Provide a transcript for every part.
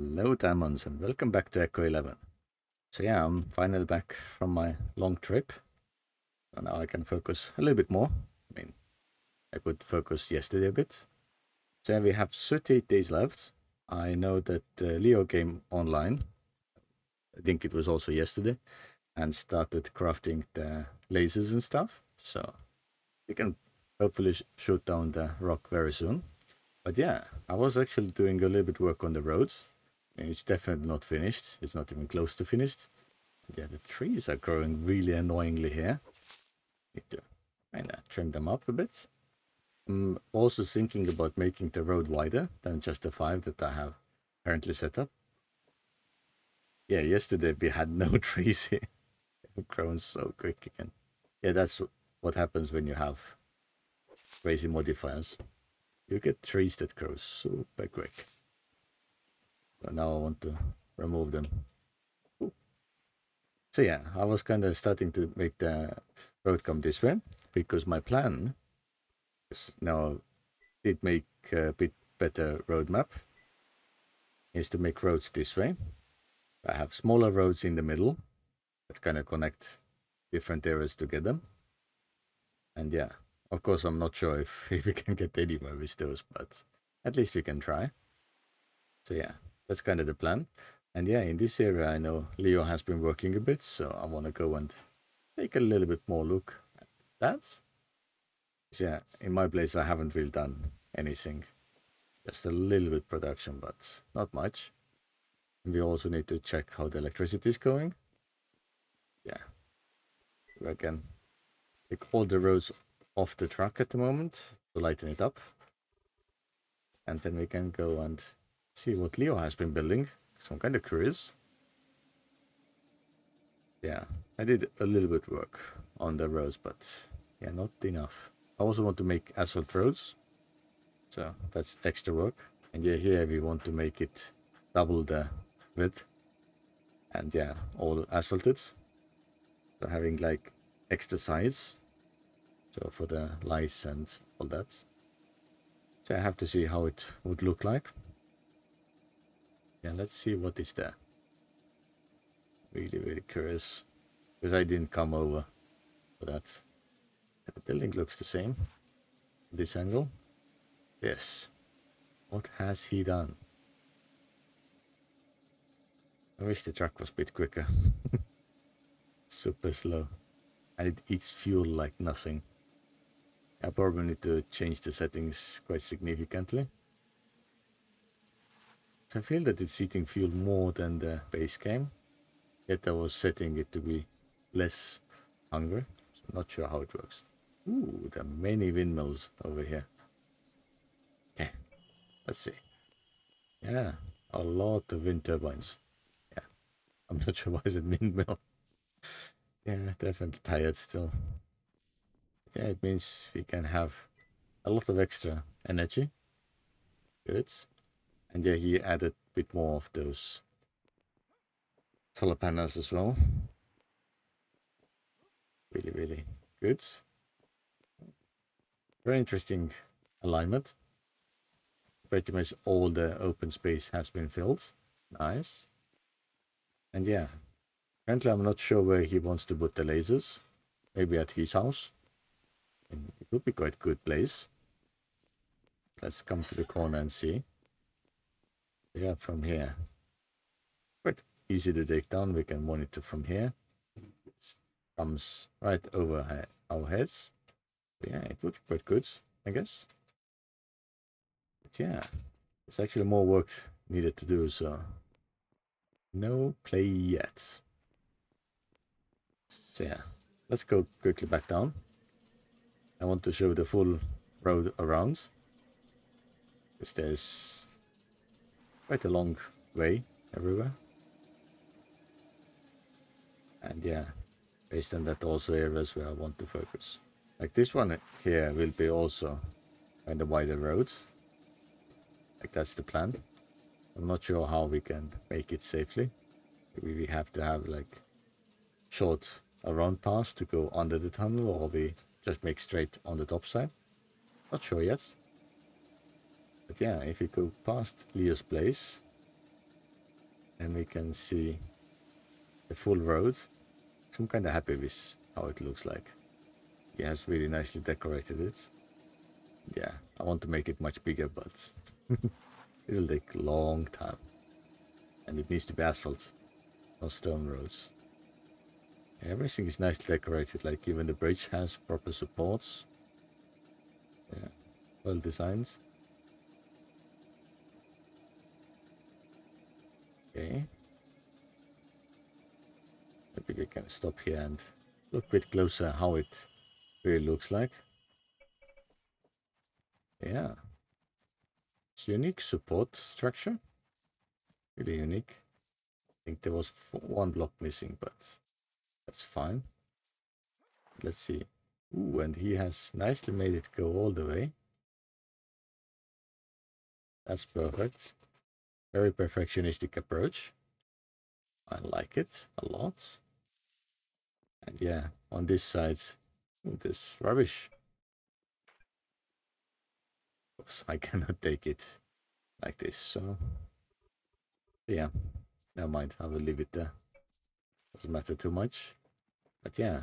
Hello diamonds and welcome back to Eco 11. So yeah, I'm finally back from my long trip. So now I can focus a little bit more. I mean, I could focus yesterday a bit. So yeah, we have 38 days left. I know that uh, Leo came online. I think it was also yesterday. And started crafting the lasers and stuff. So we can hopefully sh shoot down the rock very soon. But yeah, I was actually doing a little bit work on the roads. It's definitely not finished. It's not even close to finished. Yeah, the trees are growing really annoyingly here. Need to kind of trim them up a bit. I'm also thinking about making the road wider than just the five that I have currently set up. Yeah, yesterday we had no trees here. They've grown so quick again. Yeah, that's what happens when you have crazy modifiers. You get trees that grow super quick. So now I want to remove them. So yeah, I was kind of starting to make the road come this way because my plan is now did make a bit better roadmap is to make roads this way. I have smaller roads in the middle that kind of connect different areas together. And yeah, of course, I'm not sure if, if we can get anywhere with those, but at least we can try. So yeah, that's kind of the plan. And yeah, in this area, I know Leo has been working a bit, so I want to go and take a little bit more look at that. Yeah, in my place, I haven't really done anything. Just a little bit production, but not much. And we also need to check how the electricity is going. Yeah, I can take all the roads off the truck at the moment to lighten it up. And then we can go and see what Leo has been building. So I'm kind of curious. Yeah, I did a little bit work on the roads, but yeah, not enough. I also want to make asphalt roads. So that's extra work. And yeah, here we want to make it double the width. And yeah, all asphalted. So having like extra size so for the lights and all that. So I have to see how it would look like. Yeah, let's see what is there. Really, really curious. Because I didn't come over for that. The building looks the same. This angle. Yes. What has he done? I wish the truck was a bit quicker. Super slow. And it eats fuel like nothing. I probably need to change the settings quite significantly. I feel that it's eating fuel more than the base game. Yet I was setting it to be less hungry. So not sure how it works. Ooh, there are many windmills over here. Okay, let's see. Yeah, a lot of wind turbines. Yeah, I'm not sure why is it windmill. yeah, definitely tired still yeah, it means we can have a lot of extra energy. Good. And yeah, he added a bit more of those solar panels as well. Really, really good. Very interesting alignment. Pretty much all the open space has been filled. Nice. And yeah, currently I'm not sure where he wants to put the lasers. Maybe at his house. It would be quite good place. Let's come to the corner and see. Yeah, from here. Quite easy to take down. We can monitor from here. It comes right over our heads. Yeah, it would be quite good, I guess. But yeah, it's actually more work needed to do, so no play yet. So yeah, let's go quickly back down. I want to show the full road around. Because there's quite a long way everywhere. And yeah, based on that also areas where I want to focus. Like this one here will be also kind of wider road. Like that's the plan. I'm not sure how we can make it safely. Maybe we have to have like short around pass to go under the tunnel or we just make straight on the top side. Not sure yet. But yeah, if you go past Leo's place, and we can see the full road. So I'm kind of happy with how it looks like. He has really nicely decorated it. Yeah, I want to make it much bigger, but it'll take a long time. And it needs to be asphalt, not stone roads. Everything is nicely decorated, like even the bridge has proper supports. Yeah, well designed. Okay. Maybe we can stop here and look a bit closer how it really looks like. Yeah. It's unique support structure. Really unique. I think there was one block missing, but that's fine. Let's see. Ooh, and he has nicely made it go all the way. That's perfect. Very perfectionistic approach. I like it a lot. And yeah, on this side, this rubbish. Oops, I cannot take it like this, so yeah, never mind, I will leave it there. Doesn't matter too much. But yeah,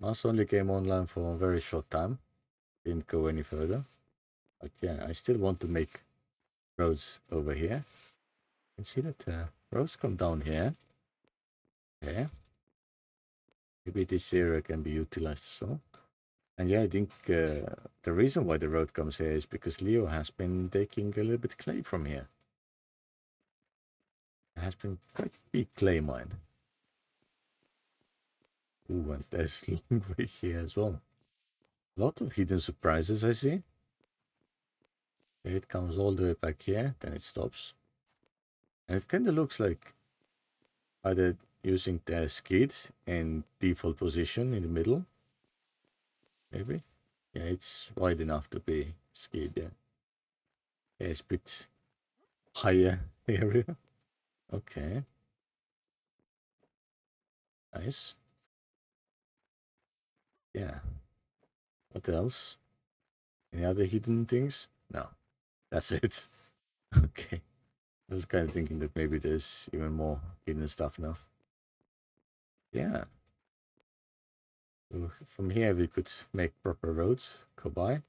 Mouse only came online for a very short time. Didn't go any further. But yeah, I still want to make roads over here. Can see that uh, roads come down here. Okay. Maybe this area can be utilized as well. And yeah, I think uh, the reason why the road comes here is because Leo has been taking a little bit clay from here. It has been quite a big clay mine. Ooh, and there's Lingway here as well. A lot of hidden surprises I see. It comes all the way back here, then it stops. And it kind of looks like either using the skid in default position in the middle. Maybe. Yeah, it's wide enough to be skid, yeah. yeah it's a bit higher area. Okay. Nice. Yeah. What else? Any other hidden things? No. That's it. okay. I was kind of thinking that maybe there's even more hidden stuff now. Yeah. So from here we could make proper roads go by.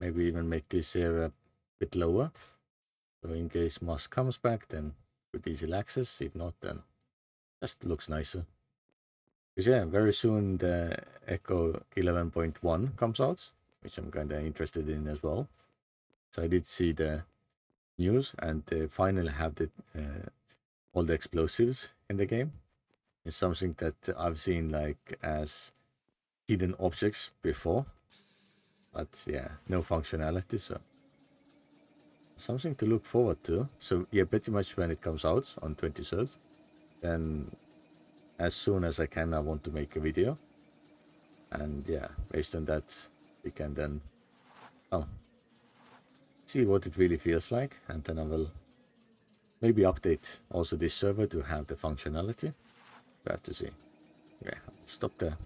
Maybe even make this area a bit lower. So in case moss comes back, then with easy access. If not, then just looks nicer. Because yeah, very soon the Eco 11.1 comes out, which I'm kind of interested in as well. So I did see the news and they finally have the uh, all the explosives in the game. It's something that I've seen like as hidden objects before, but yeah, no functionality. So something to look forward to. So yeah, pretty much when it comes out on 23rd, then as soon as I can, I want to make a video. And yeah, based on that, we can then oh, see what it really feels like. And then I will maybe update also this server to have the functionality. We have to see. Okay, stop there.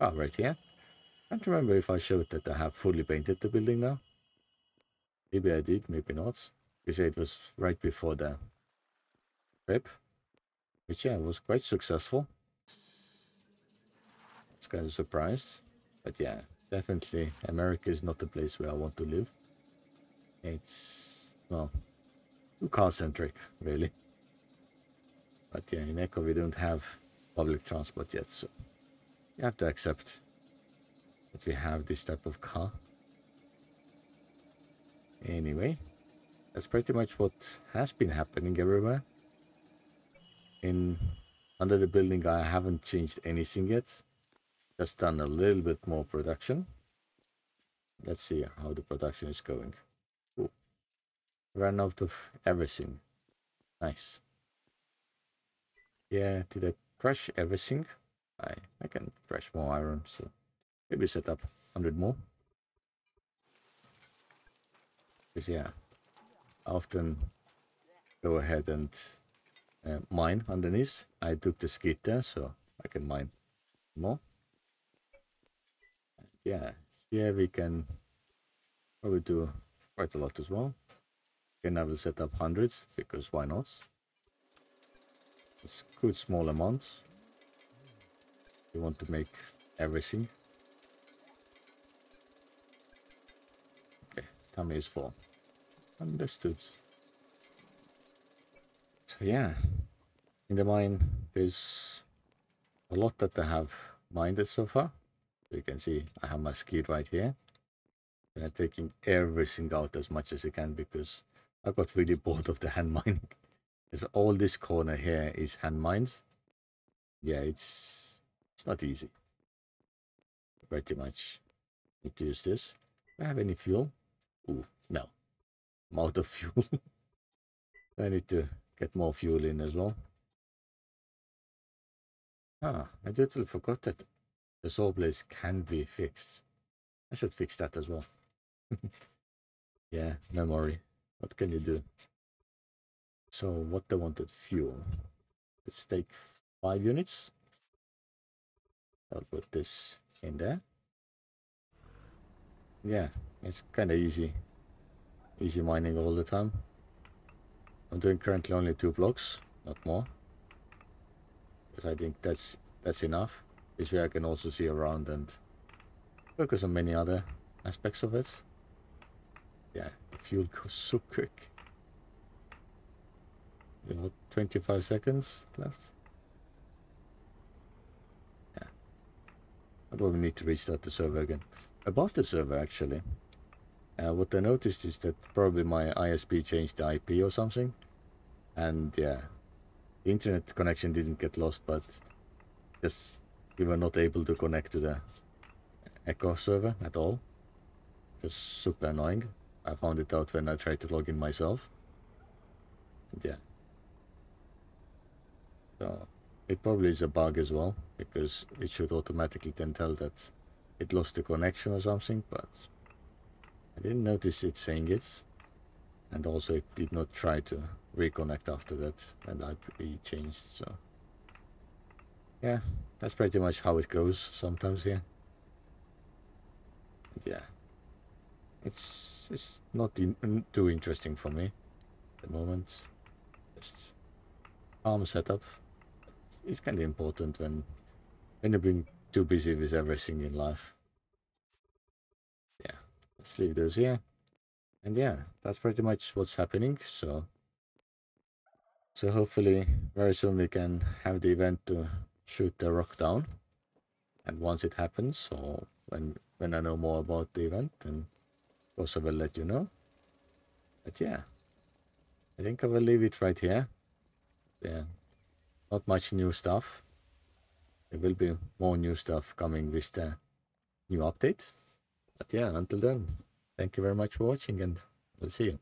Oh, right here. Can't remember if I showed that I have fully painted the building now. Maybe I did, maybe not. You Because it was right before the trip. Which yeah, was quite successful. It's kind of surprised. But yeah, definitely America is not the place where I want to live. It's, well, too car-centric, really. But yeah, in Eco we don't have public transport yet, so you have to accept that we have this type of car. Anyway, that's pretty much what has been happening everywhere in under the building I haven't changed anything yet just done a little bit more production let's see how the production is going. Ran out of everything nice yeah did I crush everything I I can crush more iron so maybe set up 100 more because yeah I often go ahead and uh, mine underneath. I took the skid there, so I can mine more. Yeah, here we can probably do quite a lot as well. Again, I will set up hundreds because why not? It's good small amounts. You want to make everything. Okay, tummy is full. Understood. So yeah, in the mine there's a lot that I have mined so far. You can see I have my skid right here. And I'm taking everything out as much as I can because I got really bored of the hand mining. Because all this corner here is hand mines. Yeah, it's it's not easy. Pretty much need to use this. Do I have any fuel? Ooh, no. I'm out of fuel. I need to get more fuel in as well. Ah, I totally forgot that the saw blades can be fixed. I should fix that as well. yeah, memory. What can you do? So what they wanted fuel. Let's take five units. I'll put this in there. Yeah, it's kind of easy. Easy mining all the time. I'm doing currently only two blocks, not more. But I think that's that's enough. This way I can also see around and focus on many other aspects of it. Yeah, fuel goes so quick. You know, 25 seconds left. Yeah. I probably need to restart the server again. About the server actually. Uh, what I noticed is that probably my ISP changed the IP or something. And yeah, the internet connection didn't get lost, but just we were not able to connect to the Eco server at all. Just super annoying. I found it out when I tried to log in myself. And yeah. So it probably is a bug as well, because it should automatically then tell that it lost the connection or something, but I didn't notice it saying it. And also it did not try to reconnect after that the IP changed, so... Yeah, that's pretty much how it goes sometimes here. yeah, it's it's not in, too interesting for me at the moment. Just calm setup. It's kind of important when when you're being too busy with everything in life. Yeah, let's leave those here. And yeah, that's pretty much what's happening. So, so hopefully very soon we can have the event to shoot the rock down. And once it happens, or when when I know more about the event, then I will let you know. But yeah, I think I will leave it right here. Yeah, not much new stuff. There will be more new stuff coming with the new updates. But yeah, until then, thank you very much for watching and we'll see you.